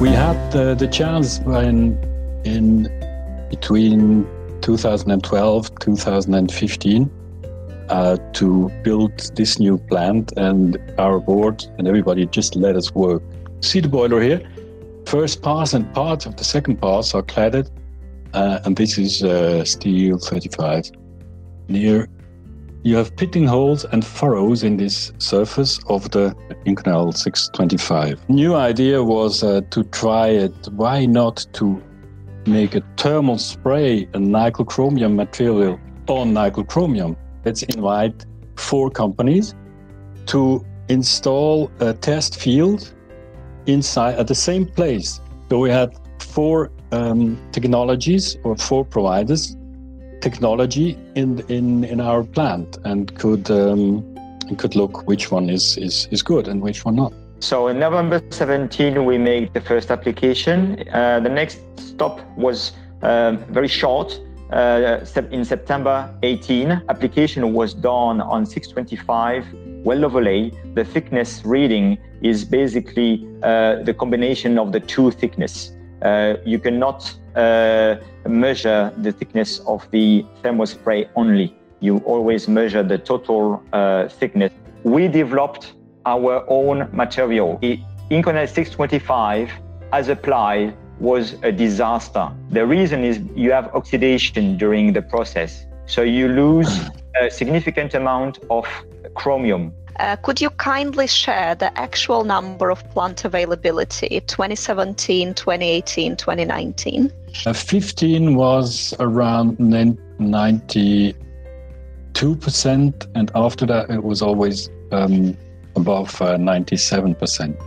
We had the, the chance when in between 2012 2015 uh, to build this new plant and our board and everybody just let us work. See the boiler here? First pass and part of the second pass are cladded uh, and this is uh, steel 35. Near you have pitting holes and furrows in this surface of the Inconel 625. New idea was uh, to try it. Why not to make a thermal spray a nickel chromium material on nickel chromium? Let's invite four companies to install a test field inside at the same place. So we had four um, technologies or four providers technology in in in our plant and could um, could look which one is, is is good and which one not. So in November 17, we made the first application. Uh, the next stop was uh, very short. Uh, in September 18, application was done on 625 weld overlay. The thickness reading is basically uh, the combination of the two thickness. Uh, you cannot measure the thickness of the thermal spray only. You always measure the total uh, thickness. We developed our own material. The Inconel 625, as applied, was a disaster. The reason is you have oxidation during the process. So you lose a significant amount of chromium. Uh, could you kindly share the actual number of plant availability 2017, 2018, 2019? Uh, 15 was around 92%, and after that, it was always um, above uh, 97%.